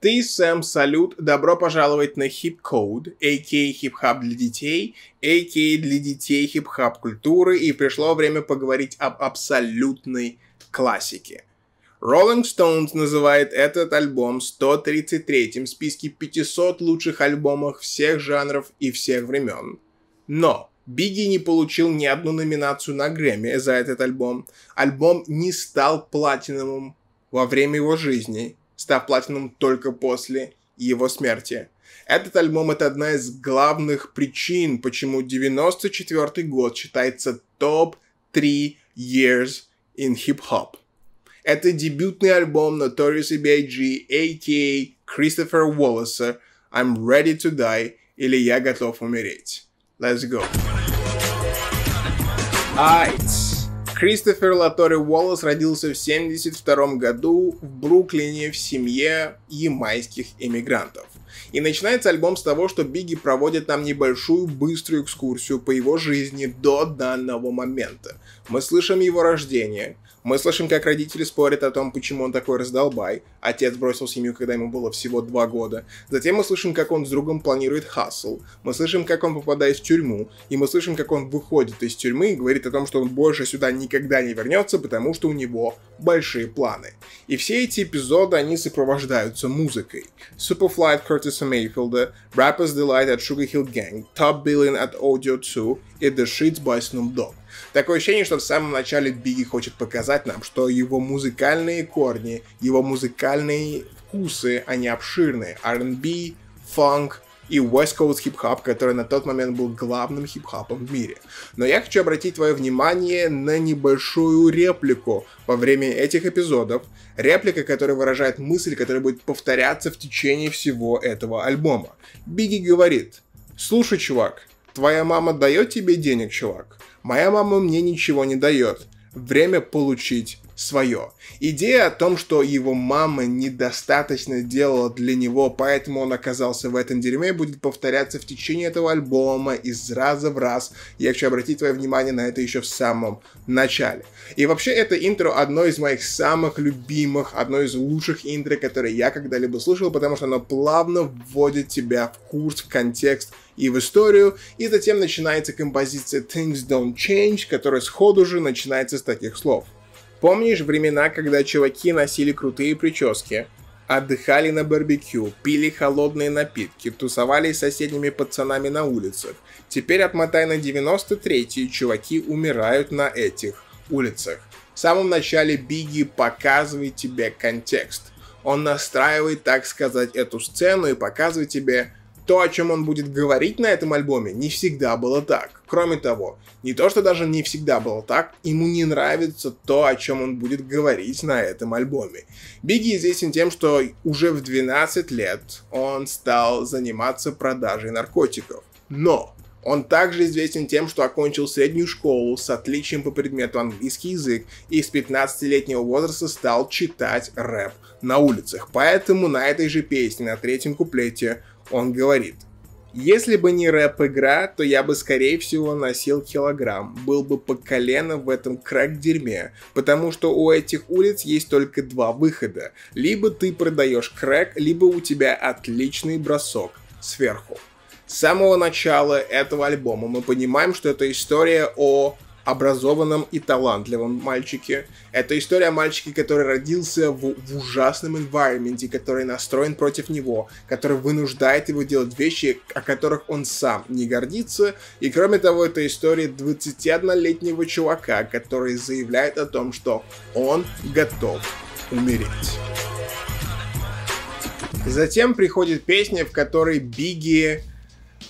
Всем салют, добро пожаловать на Hip Code, a.k.a. хип-хап для детей, a.k.a. для детей хип-хап культуры, и пришло время поговорить об абсолютной классике. Rolling Stones называет этот альбом 133-м в списке 500 лучших альбомов всех жанров и всех времен. Но Бигги не получил ни одну номинацию на Грэмми за этот альбом. Альбом не стал платиновым во время его жизни, став платиновым только после его смерти. Этот альбом это одна из главных причин, почему 94 год считается топ-3 years in hip-hop. Это дебютный альбом Notorious B.I.G., a.k.a. Кристофера Уоллеса I'm Ready to Die или Я готов умереть. Let's go. Айц. Кристофер Латори Уоллес родился в 1972 году в Бруклине в семье ямайских эмигрантов. И начинается альбом с того, что Бигги проводит нам небольшую быструю экскурсию по его жизни до данного момента. Мы слышим его рождение, мы слышим, как родители спорят о том, почему он такой раздолбай. Отец бросил семью, когда ему было всего два года. Затем мы слышим, как он с другом планирует хасл. Мы слышим, как он попадает в тюрьму. И мы слышим, как он выходит из тюрьмы и говорит о том, что он больше сюда никогда не вернется, потому что у него большие планы. И все эти эпизоды, они сопровождаются музыкой. Superfly от Кертиса Мейфилда, Rapper's Delight от Sugar Hill Gang, Top Billin' от Audio 2 и The Shits by Snoop Dogg. Такое ощущение, что в самом начале Бигги хочет показать нам, что его музыкальные корни, его музыкальные вкусы, они обширные. R&B, фанк, и West Coast хип-хап, который на тот момент был главным хип-хапом в мире. Но я хочу обратить твое внимание на небольшую реплику во время этих эпизодов. Реплика, которая выражает мысль, которая будет повторяться в течение всего этого альбома. Бигги говорит, слушай, чувак, твоя мама дает тебе денег, чувак? Моя мама мне ничего не дает. Время получить свое. Идея о том, что его мама недостаточно делала для него, поэтому он оказался в этом дерьме, будет повторяться в течение этого альбома из раза в раз. Я хочу обратить твое внимание на это еще в самом начале. И вообще это интро одно из моих самых любимых, одно из лучших интро, которые я когда-либо слушал, потому что оно плавно вводит тебя в курс, в контекст и в историю, и затем начинается композиция Things Don't Change, которая сходу же начинается с таких слов. Помнишь времена, когда чуваки носили крутые прически, отдыхали на барбекю, пили холодные напитки, тусовались с соседними пацанами на улицах. Теперь отмотай на 93-й, чуваки умирают на этих улицах. В самом начале Бигги показывает тебе контекст. Он настраивает, так сказать, эту сцену и показывает тебе, то, о чем он будет говорить на этом альбоме, не всегда было так. Кроме того, не то, что даже не всегда было так, ему не нравится то, о чем он будет говорить на этом альбоме. Бигги известен тем, что уже в 12 лет он стал заниматься продажей наркотиков. Но он также известен тем, что окончил среднюю школу с отличием по предмету английский язык и с 15-летнего возраста стал читать рэп на улицах. Поэтому на этой же песне, на третьем куплете, он говорит, если бы не рэп-игра, то я бы скорее всего носил килограмм, был бы по колено в этом крэк-дерьме, потому что у этих улиц есть только два выхода. Либо ты продаешь крэк, либо у тебя отличный бросок сверху. С самого начала этого альбома мы понимаем, что это история о образованном и талантливом мальчике. Это история о мальчике, который родился в, в ужасном environment, который настроен против него, который вынуждает его делать вещи, о которых он сам не гордится. И кроме того, это история 21-летнего чувака, который заявляет о том, что он готов умереть. Затем приходит песня, в которой Бигги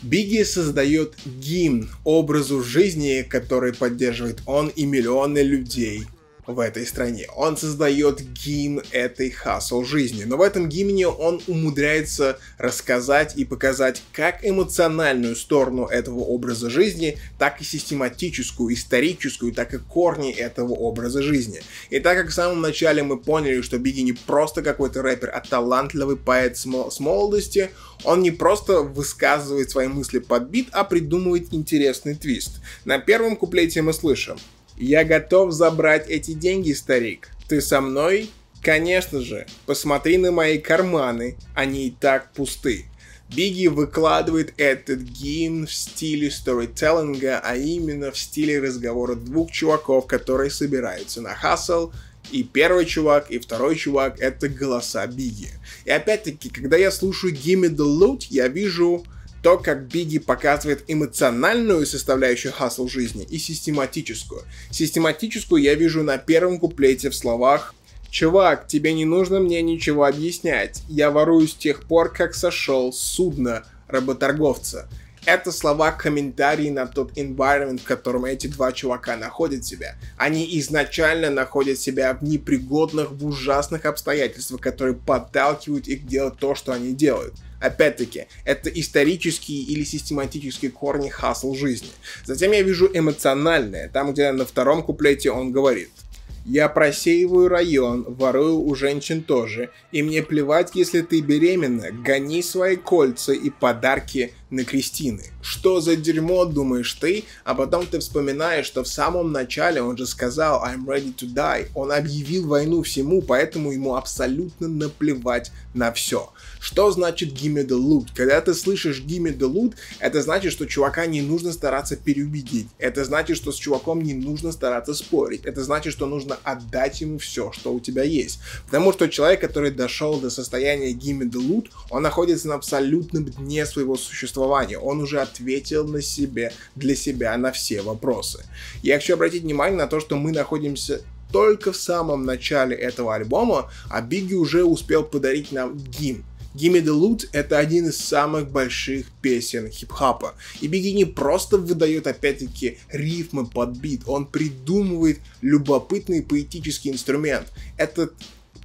Бигги создает гимн образу жизни, который поддерживает он и миллионы людей в этой стране. Он создает гимн этой хасл жизни. Но в этом гимне он умудряется рассказать и показать как эмоциональную сторону этого образа жизни, так и систематическую, историческую, так и корни этого образа жизни. И так как в самом начале мы поняли, что Бигги не просто какой-то рэпер, а талантливый поэт с, с молодости, он не просто высказывает свои мысли под бит, а придумывает интересный твист. На первом куплете мы слышим «Я готов забрать эти деньги, старик. Ты со мной Конечно же, посмотри на мои карманы, они и так пусты. Бигги выкладывает этот гимн в стиле сторителлинга, а именно в стиле разговора двух чуваков, которые собираются на хасл, и первый чувак, и второй чувак — это голоса Бигги. И опять-таки, когда я слушаю Gimme the Loot, я вижу то, как Бигги показывает эмоциональную составляющую хасл жизни и систематическую. Систематическую я вижу на первом куплете в словах «Чувак, тебе не нужно мне ничего объяснять. Я ворую с тех пор, как сошел с судна работорговца». Это слова комментарии на тот environment, в котором эти два чувака находят себя. Они изначально находят себя в непригодных, в ужасных обстоятельствах, которые подталкивают их делать то, что они делают. Опять-таки, это исторические или систематические корни хасл жизни. Затем я вижу эмоциональное, там, где на втором куплете он говорит – я просеиваю район, ворую у женщин тоже, и мне плевать, если ты беременна, гони свои кольца и подарки на Кристины. Что за дерьмо, думаешь ты? А потом ты вспоминаешь, что в самом начале он же сказал I'm ready to die. Он объявил войну всему, поэтому ему абсолютно наплевать на все. Что значит gimme the loot? Когда ты слышишь gimme the loot, это значит, что чувака не нужно стараться переубедить. Это значит, что с чуваком не нужно стараться спорить. Это значит, что нужно отдать ему все, что у тебя есть. Потому что человек, который дошел до состояния gimme the loot, он находится на абсолютном дне своего существования. Он уже ответил на себе, для себя на все вопросы. Я хочу обратить внимание на то, что мы находимся только в самом начале этого альбома, а Бигги уже успел подарить нам гимн. Gimme the Loot — это один из самых больших песен хип-хопа. И Бигги не просто выдает, опять-таки, рифмы под бит, он придумывает любопытный поэтический инструмент. Этот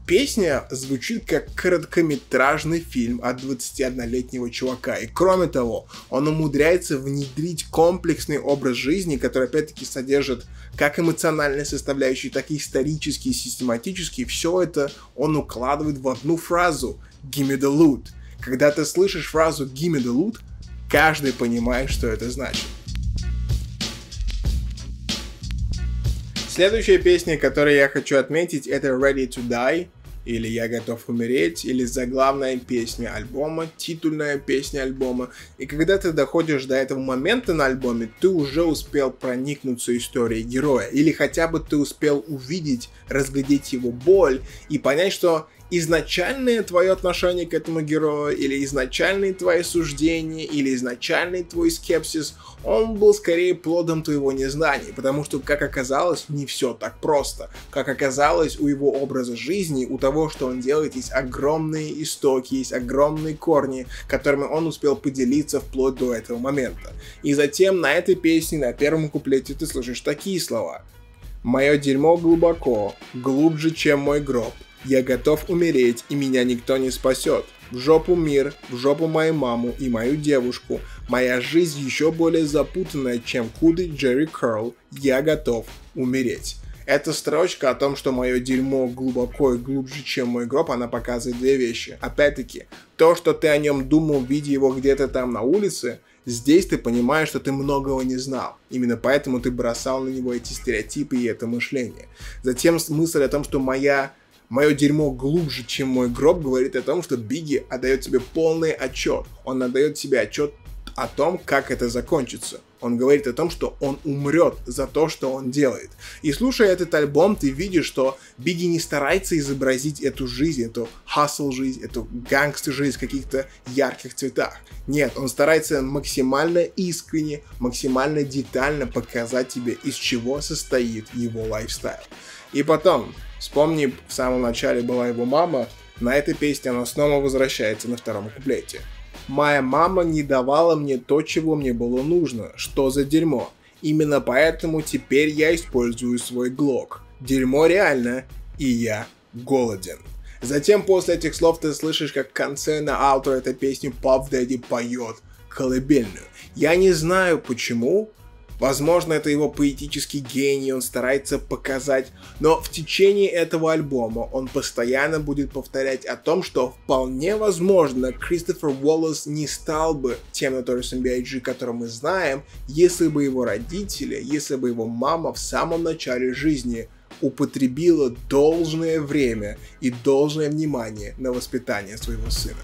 Песня звучит как короткометражный фильм от 21-летнего чувака. И кроме того, он умудряется внедрить комплексный образ жизни, который опять-таки содержит как эмоциональные составляющие, так и исторические систематические. Все это он укладывает в одну фразу «Gimme the loot». Когда ты слышишь фразу «Gimme the loot», каждый понимает, что это значит. Следующая песня, которую я хочу отметить, это Ready to Die, или «Я готов умереть», или заглавная песня альбома, титульная песня альбома. И когда ты доходишь до этого момента на альбоме, ты уже успел проникнуться историей героя, или хотя бы ты успел увидеть, разглядеть его боль и понять, что изначальное твое отношение к этому герою, или изначальные твои суждения, или изначальный твой скепсис, он был скорее плодом твоего незнания, потому что, как оказалось, не все так просто. Как оказалось, у его образа жизни, у того, что он делает, есть огромные истоки, есть огромные корни, которыми он успел поделиться вплоть до этого момента. И затем на этой песне, на первом куплете ты слышишь такие слова. «Мое дерьмо глубоко, глубже, чем мой гроб. Я готов умереть, и меня никто не спасет. В жопу мир, в жопу мою маму и мою девушку. Моя жизнь еще более запутанная, чем куды Джерри Кэрл. Я готов умереть. Эта строчка о том, что мое дерьмо глубоко и глубже, чем мой гроб, она показывает две вещи. Опять-таки, то, что ты о нем думал, видя его где-то там на улице, здесь ты понимаешь, что ты многого не знал. Именно поэтому ты бросал на него эти стереотипы и это мышление. Затем мысль о том, что моя Мое дерьмо глубже, чем мой гроб, говорит о том, что Бигги отдает себе полный отчет. Он отдает себе отчет о том, как это закончится. Он говорит о том, что он умрет за то, что он делает. И слушая этот альбом, ты видишь, что Бигги не старается изобразить эту жизнь, эту хасл жизнь, эту гангстер жизнь в каких-то ярких цветах. Нет, он старается максимально искренне, максимально детально показать тебе, из чего состоит его lifestyle. И потом, Вспомни, в самом начале была его мама, на этой песне она снова возвращается на втором куплете. «Моя мама не давала мне то, чего мне было нужно. Что за дерьмо? Именно поэтому теперь я использую свой глок. Дерьмо реально, и я голоден». Затем после этих слов ты слышишь, как в конце на аутро этой песни Pop Daddy поет колыбельную. Я не знаю почему, Возможно, это его поэтический гений, он старается показать, но в течение этого альбома он постоянно будет повторять о том, что вполне возможно Кристофер Уоллес не стал бы тем Notorious B.I.G., которого мы знаем, если бы его родители, если бы его мама в самом начале жизни употребила должное время и должное внимание на воспитание своего сына.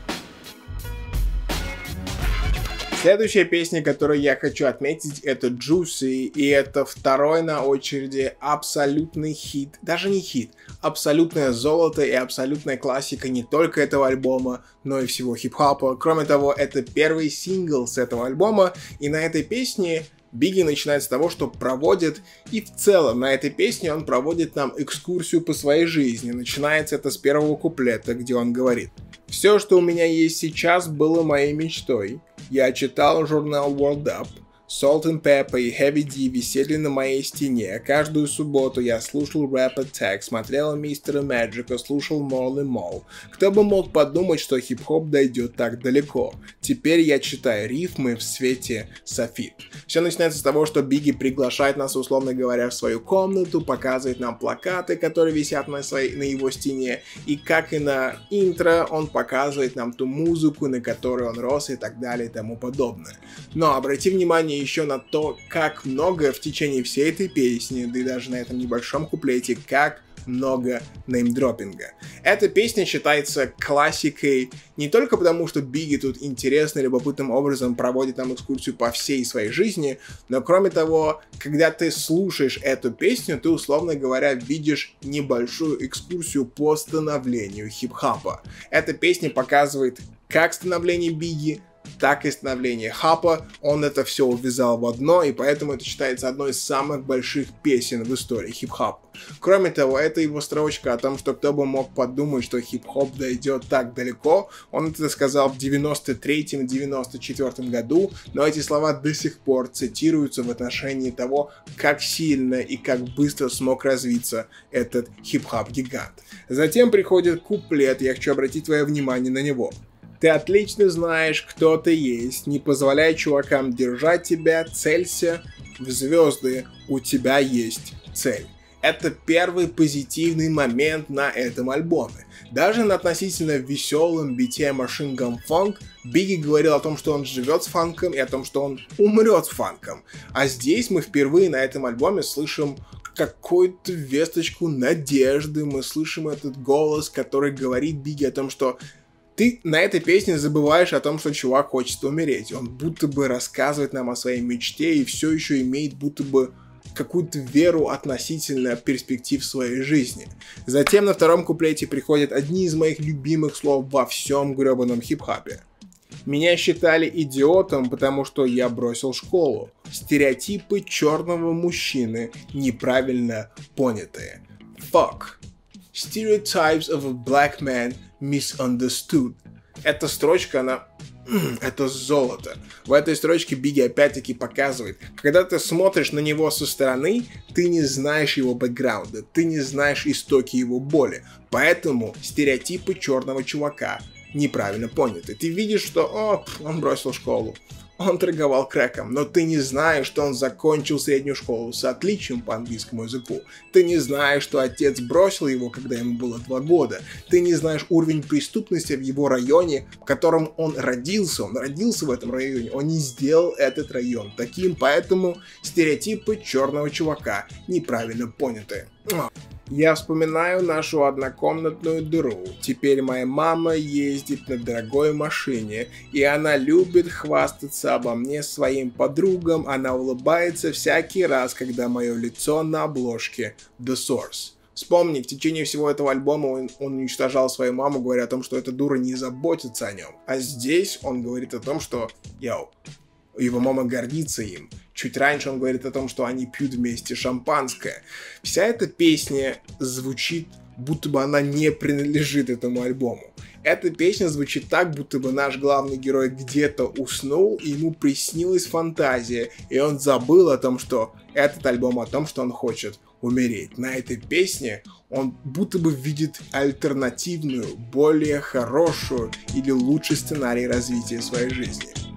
Следующая песня, которую я хочу отметить, это Juicy, и это второй на очереди абсолютный хит, даже не хит, абсолютное золото и абсолютная классика не только этого альбома, но и всего хип-хопа. Кроме того, это первый сингл с этого альбома, и на этой песне Бигги начинает с того, что проводит, и в целом на этой песне он проводит нам экскурсию по своей жизни. Начинается это с первого куплета, где он говорит «Все, что у меня есть сейчас, было моей мечтой. Я читал журнал World Up, Salt and Pepper и Heavy D висели на моей стене. Каждую субботу я слушал Rap Attack, смотрел Мистера Мэджика, слушал Молли Мол. Кто бы мог подумать, что хип-хоп дойдет так далеко. Теперь я читаю рифмы в свете софит. Все начинается с того, что Бигги приглашает нас, условно говоря, в свою комнату, показывает нам плакаты, которые висят на, своей, на его стене, и как и на интро, он показывает нам ту музыку, на которой он рос и так далее и тому подобное. Но обрати внимание еще на то, как много в течение всей этой песни, да и даже на этом небольшом куплете, как много неймдропинга. Эта песня считается классикой не только потому, что Бигги тут интересно, любопытным образом проводит нам экскурсию по всей своей жизни, но кроме того, когда ты слушаешь эту песню, ты, условно говоря, видишь небольшую экскурсию по становлению хип-хопа. Эта песня показывает как становление Бигги, так и становление Хапа, он это все увязал в одно, и поэтому это считается одной из самых больших песен в истории хип-хопа. Кроме того, это его строчка о том, что кто бы мог подумать, что хип-хоп дойдет так далеко, он это сказал в 93-94 году, но эти слова до сих пор цитируются в отношении того, как сильно и как быстро смог развиться этот хип-хоп гигант. Затем приходит куплет, я хочу обратить твое внимание на него. Ты отлично знаешь, кто ты есть. Не позволяй чувакам держать тебя, целься в звезды, у тебя есть цель. Это первый позитивный момент на этом альбоме. Даже на относительно веселом бите Machine Gun Funk Бигги говорил о том, что он живет с фанком и о том, что он умрет с фанком. А здесь мы впервые на этом альбоме слышим какую-то весточку надежды, мы слышим этот голос, который говорит Бигги о том, что ты на этой песне забываешь о том, что чувак хочет умереть. Он будто бы рассказывает нам о своей мечте и все еще имеет будто бы какую-то веру относительно перспектив своей жизни. Затем на втором куплете приходят одни из моих любимых слов во всем гребаном хип-хопе. Меня считали идиотом, потому что я бросил школу. Стереотипы черного мужчины неправильно понятые. Fuck. Stereotypes of a black man misunderstood. Эта строчка, она это золото. В этой строчке Бигги опять-таки показывает, когда ты смотришь на него со стороны, ты не знаешь его бэкграунда, ты не знаешь истоки его боли. Поэтому стереотипы черного чувака неправильно поняты. Ты видишь, что о, он бросил школу, он торговал крэком, но ты не знаешь, что он закончил среднюю школу с отличием по английскому языку. Ты не знаешь, что отец бросил его, когда ему было два года. Ты не знаешь уровень преступности в его районе, в котором он родился. Он родился в этом районе. Он не сделал этот район таким, поэтому стереотипы черного чувака неправильно поняты. Я вспоминаю нашу однокомнатную дыру. Теперь моя мама ездит на дорогой машине, и она любит хвастаться обо мне своим подругам. Она улыбается всякий раз, когда мое лицо на обложке The Source. Вспомни, в течение всего этого альбома он, он уничтожал свою маму, говоря о том, что эта дура не заботится о нем. А здесь он говорит о том, что, йоу, его мама гордится им. Чуть раньше он говорит о том, что они пьют вместе шампанское. Вся эта песня звучит, будто бы она не принадлежит этому альбому. Эта песня звучит так, будто бы наш главный герой где-то уснул, и ему приснилась фантазия, и он забыл о том, что этот альбом о том, что он хочет умереть. На этой песне он будто бы видит альтернативную, более хорошую или лучший сценарий развития своей жизни.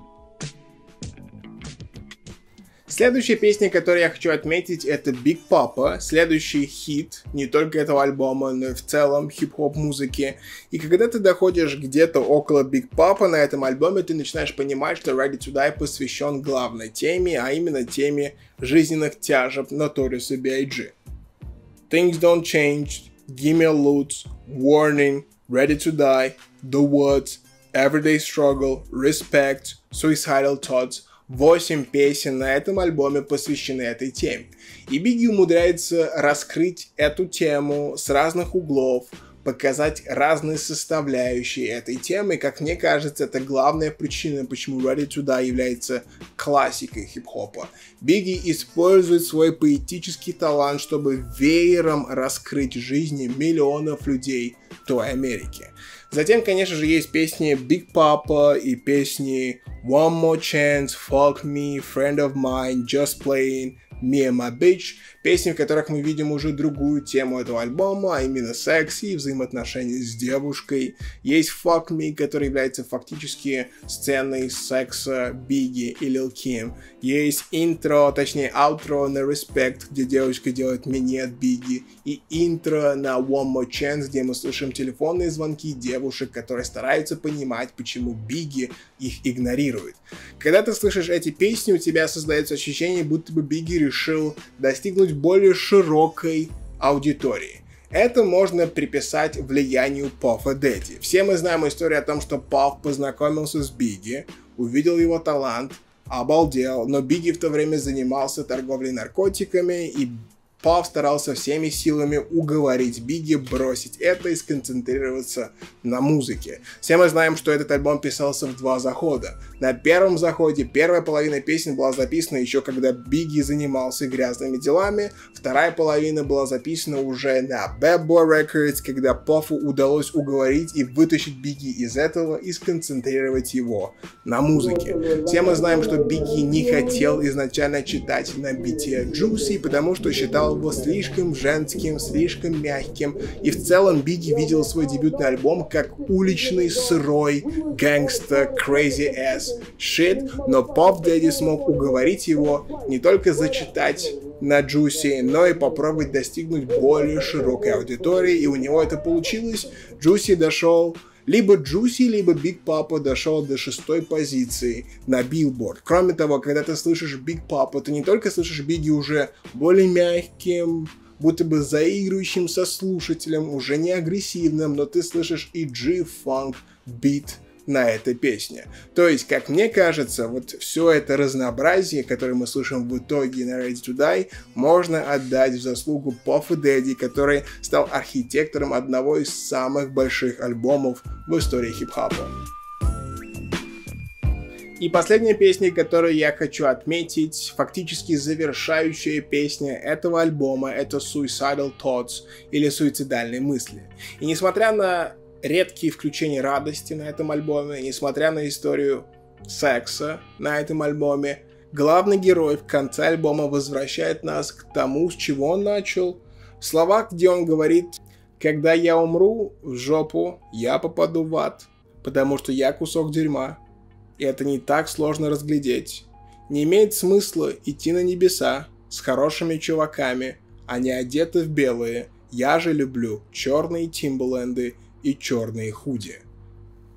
Следующая песня, которую я хочу отметить, это Big Papa, следующий хит не только этого альбома, но и в целом хип-хоп музыки. И когда ты доходишь где-то около Big Papa на этом альбоме, ты начинаешь понимать, что Ready to Die посвящен главной теме, а именно теме жизненных тяжеб Notorious B.I.G. Things Don't Change, Gimme a Loot, Warning, Ready to Die, The Woods, Everyday Struggle, Respect, Suicidal Thoughts. Восемь песен на этом альбоме посвящены этой теме. И Бигги умудряется раскрыть эту тему с разных углов, показать разные составляющие этой темы. Как мне кажется, это главная причина, почему Ready to Die является классикой хип-хопа. Бигги использует свой поэтический талант, чтобы веером раскрыть жизни миллионов людей той Америки. Затем, конечно же, есть песни Big Papa и песни One More Chance, Fuck Me, Friend of Mine, Just Playing, Me and My Bitch, песни, в которых мы видим уже другую тему этого альбома, а именно секс и взаимоотношения с девушкой. Есть Fuck Me, который является фактически сценой секса Бигги и Lil Kim. Есть интро, точнее аутро на Respect, где девочка делает минет Бигги, и интро на One More Chance, где мы слышим телефонные звонки девушек, которые стараются понимать, почему Бигги их игнорирует. Когда ты слышишь эти песни, у тебя создается ощущение, будто бы Бигги решил достигнуть более широкой аудитории. Это можно приписать влиянию Пафа Дэдди. Все мы знаем историю о том, что Паф познакомился с Бигги, увидел его талант, обалдел, но Бигги в то время занимался торговлей наркотиками, и Пав старался всеми силами уговорить Бигги бросить это и сконцентрироваться на музыке. Все мы знаем, что этот альбом писался в два захода. На первом заходе первая половина песен была записана еще когда Бигги занимался грязными делами, вторая половина была записана уже на Bad Boy Records, когда Пафу удалось уговорить и вытащить Бигги из этого и сконцентрировать его на музыке. Все мы знаем, что Бигги не хотел изначально читать на бите Juicy, потому что считал его слишком женским, слишком мягким, и в целом Бигги видел свой дебютный альбом как уличный, сырой, гангста, crazy ass shit, но Pop Daddy смог уговорить его не только зачитать на Juicy, но и попробовать достигнуть более широкой аудитории, и у него это получилось. Juicy дошел либо Juicy, либо Big Papa дошел до шестой позиции на Billboard. Кроме того, когда ты слышишь Big Papa, ты не только слышишь Бигги уже более мягким, будто бы заигрывающим со слушателем, уже не агрессивным, но ты слышишь и G-Funk бит на этой песне. То есть, как мне кажется, вот все это разнообразие, которое мы слышим в итоге на Ready to Die, можно отдать в заслугу Puff Daddy, который стал архитектором одного из самых больших альбомов в истории хип-хопа. И последняя песня, которую я хочу отметить, фактически завершающая песня этого альбома, это Suicidal Thoughts или Суицидальные мысли. И несмотря на редкие включения радости на этом альбоме, несмотря на историю секса на этом альбоме. Главный герой в конце альбома возвращает нас к тому, с чего он начал. Слова, где он говорит «Когда я умру в жопу, я попаду в ад, потому что я кусок дерьма, и это не так сложно разглядеть. Не имеет смысла идти на небеса с хорошими чуваками, они одеты в белые, я же люблю черные тимбаленды и черные худи.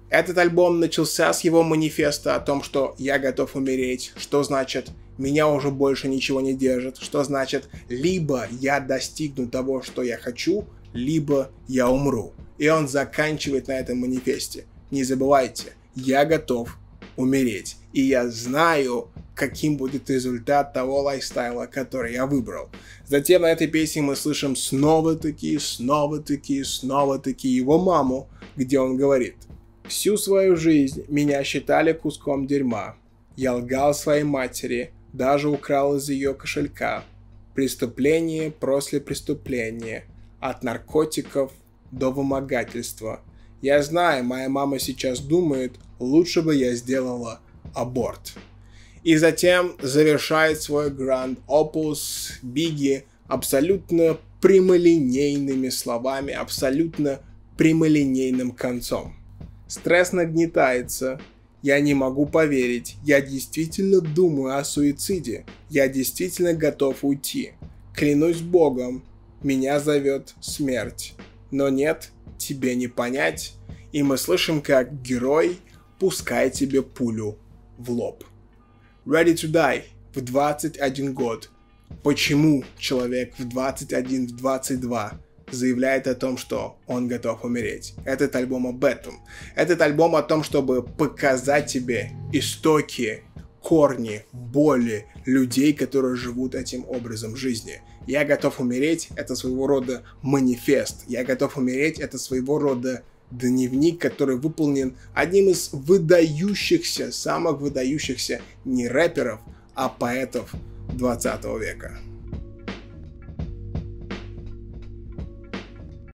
Этот альбом начался с его манифеста о том, что я готов умереть, что значит меня уже больше ничего не держит, что значит либо я достигну того, что я хочу, либо я умру. И он заканчивает на этом манифесте. Не забывайте, я готов умереть. И я знаю, каким будет результат того лайфстайла, который я выбрал. Затем на этой песне мы слышим снова-таки, снова-таки, снова-таки его маму, где он говорит «Всю свою жизнь меня считали куском дерьма. Я лгал своей матери, даже украл из ее кошелька. Преступление после преступления. От наркотиков до вымогательства. Я знаю, моя мама сейчас думает, лучше бы я сделала аборт. И затем завершает свой гранд опус Биги абсолютно прямолинейными словами, абсолютно прямолинейным концом. Стресс нагнетается. Я не могу поверить. Я действительно думаю о суициде. Я действительно готов уйти. Клянусь Богом, меня зовет смерть. Но нет, тебе не понять. И мы слышим, как герой пускает тебе пулю в лоб. Ready to Die в 21 год. почему человек в 21, в 22 заявляет о том, что он готов умереть. Этот альбом об этом. Этот альбом о том, чтобы показать тебе истоки, корни, боли людей, которые живут этим образом жизни. Я готов умереть — это своего рода манифест. Я готов умереть — это своего рода дневник, который выполнен одним из выдающихся, самых выдающихся не рэперов, а поэтов 20 века.